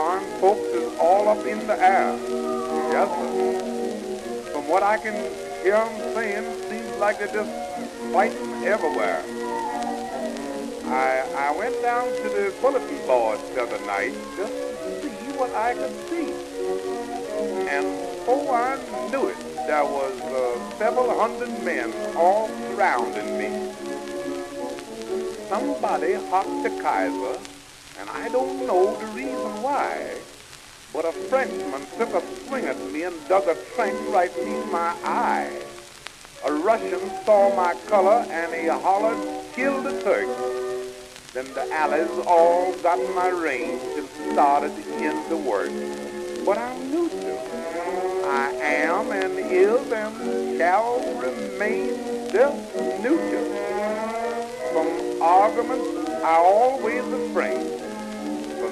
Folks is all up in the air. Yes, sir. From what I can hear 'em saying, seems like they're just fighting everywhere. I, I went down to the bulletin board the other night just to see what I could see. And before I knew it, there was uh, several hundred men all surrounding me. Somebody hocked the Kaiser, and I don't know the reason why, but a Frenchman took a swing at me and dug a trench right beneath my eye. A Russian saw my color and he hollered, kill the Turk. Then the Allies all got my range and started in the work. But I'm neutral. I am and is and shall remain just neutral. From arguments I always refrain.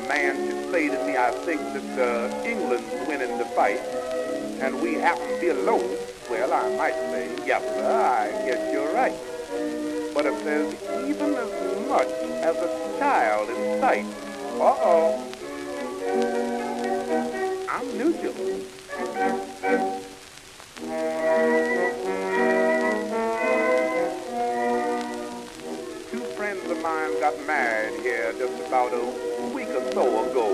Man should say to me, I think that uh, England's winning the fight, and we happen to be alone, well, I might say, yes, I guess you're right. But if there's even as much as a child in sight, uh-oh, I'm neutral. Two friends of mine got married here just about a week or so ago.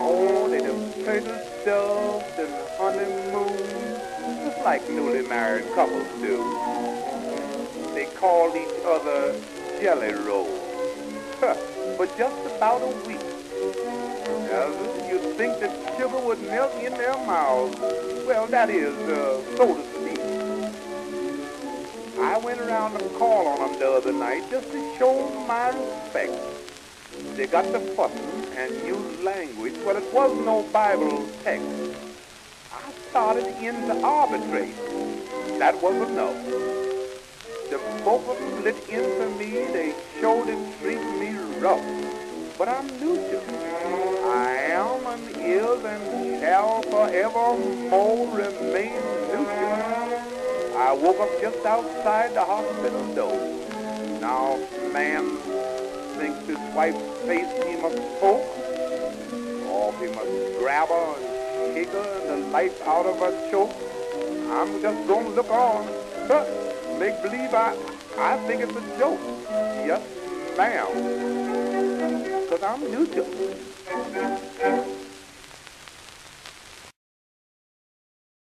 Oh, they done turtle doves and honeymoon, just like newly married couples do. They called each other jelly rolls. Huh, for just about a week. Now, you'd think that sugar would melt in their mouths. Well, that is, uh, so to speak. I went around and called on them the other night just to show my respect. They got to fussing and used language, well, it was no Bible text. I started in to arbitrate. That was enough. The both of them lit into me, they showed and treated me rough. But I'm neutral. I am and is and shall forevermore remain neutral. I woke up just outside the hospital door. Now, man wife's face he must poke, or he must grab her and shake her and the life out of her choke. I'm just gonna look on. Huh, make believe I, I think it's a joke. Yes, ma'am. Cause I'm neutral.